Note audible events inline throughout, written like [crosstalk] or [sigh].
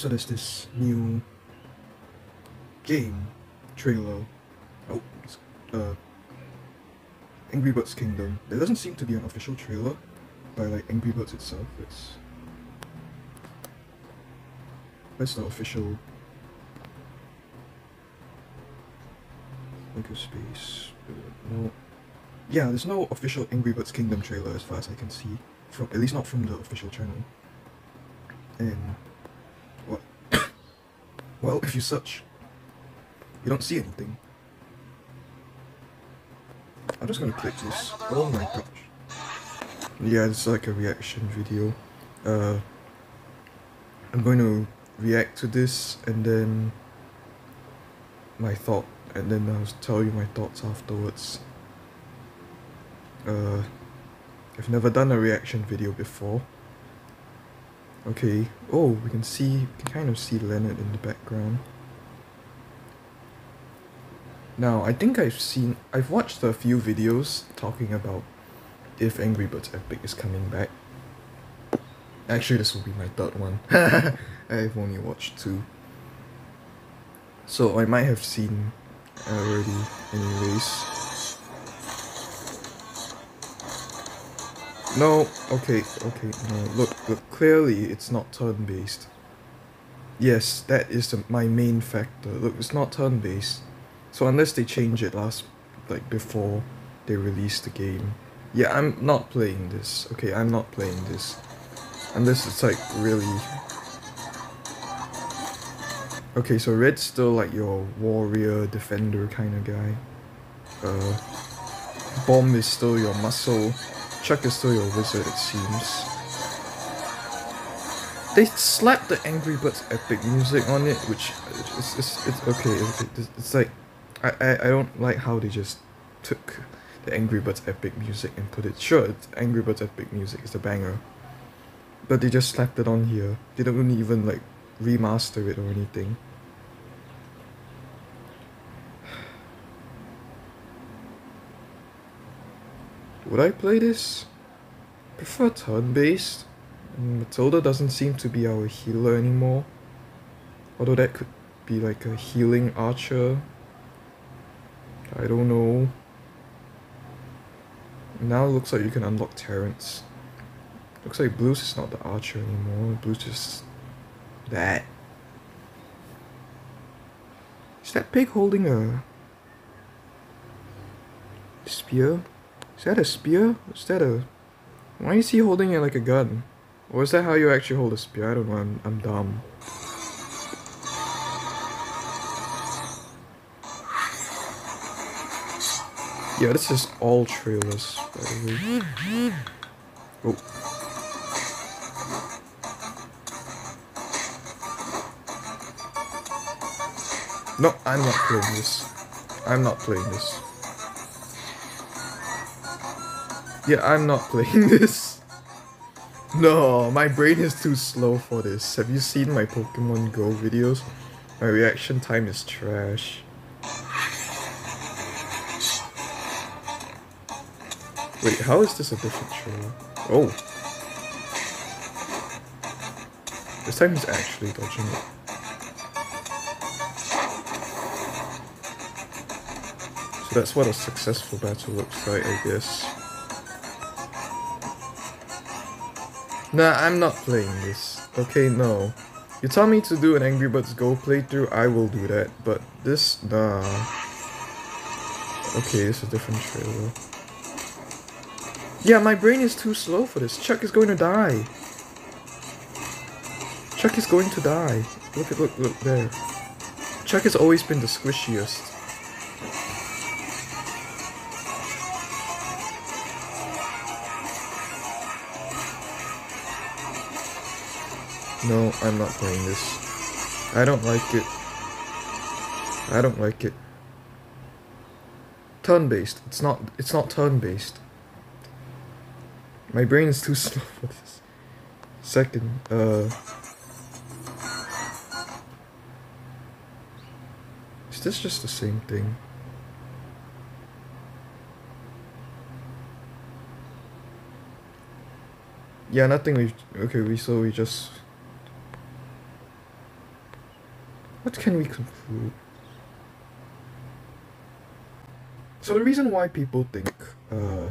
so there's this new game trailer. Oh, it's, uh, Angry Birds Kingdom. There doesn't seem to be an official trailer by like Angry Birds itself. It's that's the official Space. Uh, no. Yeah, there's no official Angry Birds Kingdom trailer as far as I can see. From at least not from the official channel. And? Well, if you search, you don't see anything. I'm just gonna click this. Oh my gosh. Yeah, it's like a reaction video. Uh, I'm going to react to this and then my thought and then I'll tell you my thoughts afterwards. Uh, I've never done a reaction video before. Okay, oh, we can see, we can kind of see Leonard in the background. Now, I think I've seen, I've watched a few videos talking about if Angry Birds Epic is coming back. Actually, this will be my third one. [laughs] I've only watched two. So I might have seen already anyways. No, okay, okay, no, look, look, clearly it's not turn-based. Yes, that is the, my main factor. Look, it's not turn-based. So unless they change it last, like before they release the game. Yeah, I'm not playing this. Okay, I'm not playing this. Unless it's like really Okay, so Red's still like your warrior, defender kind of guy. Uh, Bomb is still your muscle. Chuck is still your wizard, it seems. They slapped the Angry Birds epic music on it, which it's, it's, it's okay. It, it's like, I, I, I don't like how they just took the Angry Birds epic music and put it. Sure, it's Angry Birds epic music is the banger. But they just slapped it on here. They don't even like remaster it or anything. Would I play this? Prefer turn-based. Mm, Matilda doesn't seem to be our healer anymore. Although that could be like a healing archer. I don't know. Now it looks like you can unlock Terrence. Looks like Blues is not the archer anymore. Blues is that. Is that pig holding a spear? Is that a spear? Is that a... Why is he holding it like a gun? Or is that how you actually hold a spear? I don't know, I'm, I'm dumb. Yeah, this is all trailers, by the way. Oh. No, I'm not playing this. I'm not playing this. Yeah, I'm not playing [laughs] this. No, my brain is too slow for this. Have you seen my Pokemon Go videos? My reaction time is trash. Wait, how is this a different show? Oh. This time he's actually dodging it. So that's what a successful battle looks like, I guess. Nah, I'm not playing this. Okay, no. You tell me to do an Angry Birds Go playthrough, I will do that. But this, nah. Okay, it's a different trailer. Yeah, my brain is too slow for this. Chuck is going to die. Chuck is going to die. Look at look look there. Chuck has always been the squishiest. No, I'm not playing this. I don't like it. I don't like it. Turn-based. It's not it's not turn-based. My brain is too [laughs] slow for this. Second, uh Is this just the same thing? Yeah, nothing we okay, we so we just What can we conclude? So the reason why people think uh,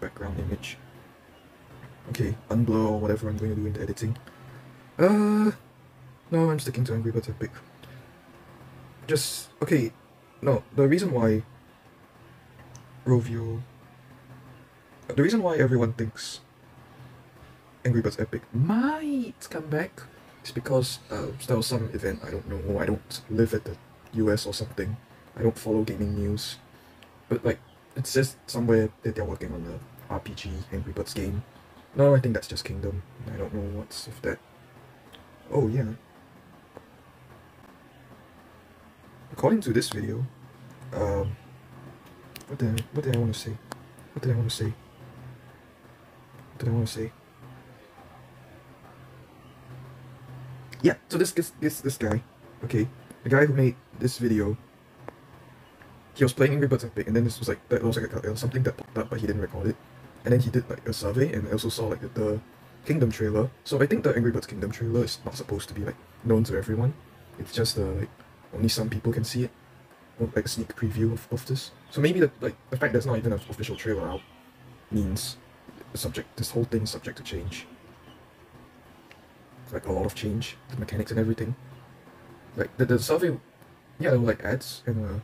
background image. Okay, unblur or whatever I'm going to do in the editing. Uh, no, I'm sticking to Angry Birds Epic. Just okay. No, the reason why Rovio. The reason why everyone thinks Angry Birds Epic might come back is because uh, there was some event I don't know. I don't live at the US or something. I don't follow gaming news, but like it says somewhere that they're working on the RPG Angry Birds game. No, I think that's just Kingdom. I don't know what's with that. Oh yeah. According to this video, um, what did I, what did I want to say? What did I want to say? Did I want to say? Yeah, so this this this this guy, okay, the guy who made this video, he was playing Angry Birds Epic, and then this was like that was like a, something that popped up, but he didn't record it, and then he did like a survey, and I also saw like the, the Kingdom trailer. So I think the Angry Birds Kingdom trailer is not supposed to be like known to everyone. It's just uh, like only some people can see it, like a sneak preview of, of this. So maybe the like the fact there's not even an official trailer out means subject this whole thing is subject to change. Like a lot of change, the mechanics and everything. Like the the survey, yeah, there were like ads and uh.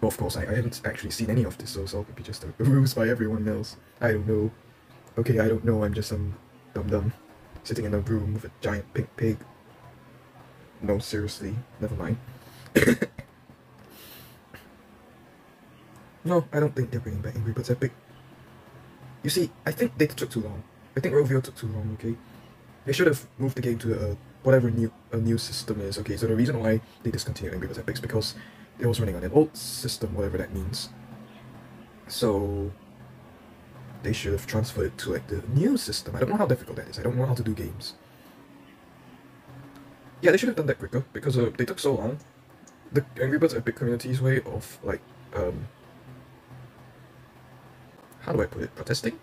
Well, of course, I, I haven't actually seen any of this, so it's all could be just a [laughs] ruse by everyone else. I don't know. Okay, I don't know, I'm just some dum dum sitting in a room with a giant pink pig. No, seriously, never mind. [coughs] no, I don't think they're bringing back Angry Birds Epic. You see, I think they took too long. I think Rovio took too long, okay? They should have moved the game to uh, whatever new a new system is, okay? So the reason why they discontinued Angry Birds Epic is because it was running on an old system, whatever that means. So they should have transferred it to like the new system. I don't know how difficult that is. I don't know how to do games. Yeah, they should have done that quicker because uh, they took so long. The Angry Birds Epic community's way of like um how do I put it? Protesting?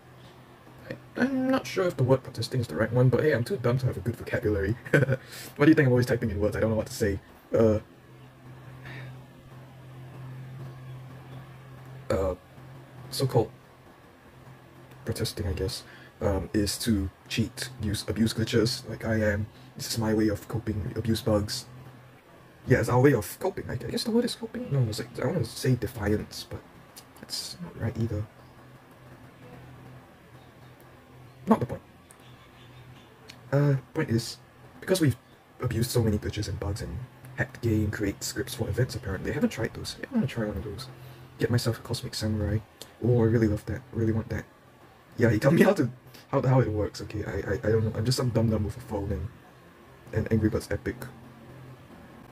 I, I'm not sure if the word protesting is the right one, but hey, I'm too dumb to have a good vocabulary. [laughs] what do you think I'm always typing in words? I don't know what to say. Uh, uh, so-called protesting, I guess, um, is to cheat, use abuse glitches like I am. This is my way of coping, abuse bugs. Yeah, it's our way of coping. I guess the word is coping. No, it's like I want to say defiance, but that's not right either. Not the point. Uh, point is, because we've abused so many glitches and bugs and hacked game, create scripts for events apparently, I haven't tried those. I want to try one of those. Get myself a Cosmic Samurai. Oh, I really love that. Really want that. Yeah, you tell me how to how how it works, okay? I, I, I don't know. I'm just some dumb dumb with a phone and and Angry Birds Epic.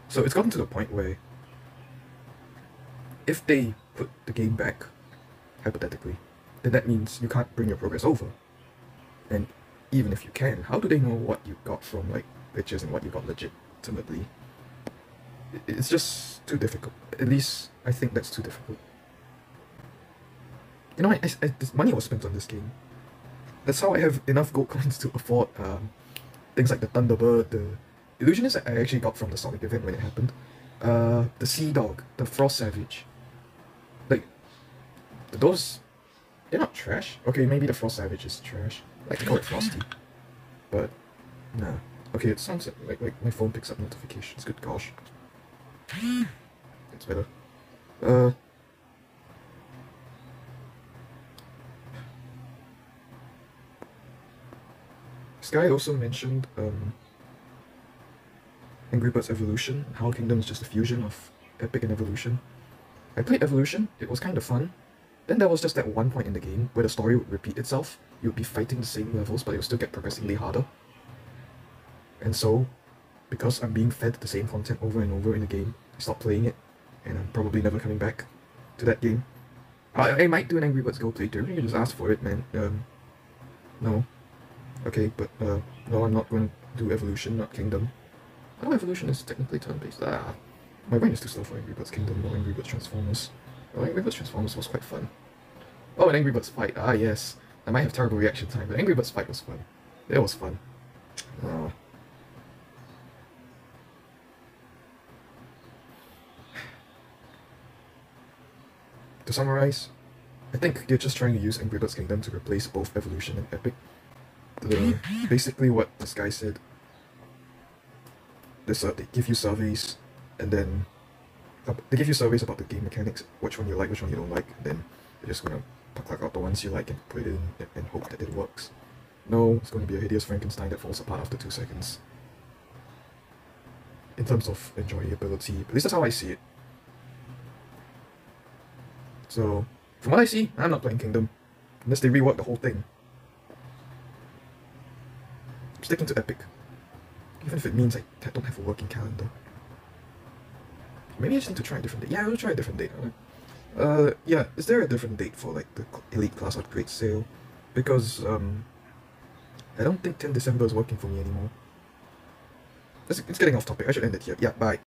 So it's gotten to the point where if they put the game back, hypothetically, then that means you can't bring your progress over. And even if you can, how do they know what you got from like glitches and what you got legitimately? It's just too difficult. At least I think that's too difficult. You know, I, I, I- this money was spent on this game. That's how I have enough gold [laughs] coins to afford um, things like the Thunderbird, the Illusionist I actually got from the Sonic event when it happened. Uh, the Sea Dog, the Frost Savage. Like, those, they're not trash. Okay, maybe the Frost Savage is trash. I like to call it Frosty. But, nah. Okay, it sounds like, like my phone picks up notifications. Good gosh. It's better. Uh, This guy also mentioned um, Angry Birds Evolution, how Kingdom is just a fusion of Epic and Evolution. I played Evolution, it was kind of fun. Then there was just that one point in the game where the story would repeat itself. You would be fighting the same levels, but it would still get progressively harder. And so, because I'm being fed the same content over and over in the game, I stopped playing it, and I'm probably never coming back to that game. I, I might do an Angry Birds Go playthrough, you just ask for it, man. Um, no. Okay, but uh, no, I'm not going to do Evolution, not Kingdom. Oh, Evolution is technically turn-based. Ah, my brain is too slow for Angry Birds Kingdom or Angry Birds Transformers. Angry Birds Transformers was quite fun. Oh, an Angry Birds fight. Ah, yes. I might have terrible reaction time, but Angry Birds fight was fun. It was fun. Oh. To summarize, I think they're just trying to use Angry Birds Kingdom to replace both Evolution and Epic. The, basically what this guy said. This, uh, they give you surveys, and then uh, they give you surveys about the game mechanics, which one you like, which one you don't like, then you're just gonna pluck out the ones you like and put it in and, and hope that it works. No, it's going to be a hideous Frankenstein that falls apart after two seconds. In terms of enjoyability, at least that's how I see it. So, from what I see, I'm not playing Kingdom. Unless they rework the whole thing. I'm sticking to Epic. Even if it means I don't have a working calendar. Maybe I just need to try a different date. Yeah, I'll try a different date. Uh, yeah, is there a different date for like the Elite Class Upgrade sale? Because, um, I don't think 10 December is working for me anymore. It's, it's getting off topic. I should end it here. Yeah, bye.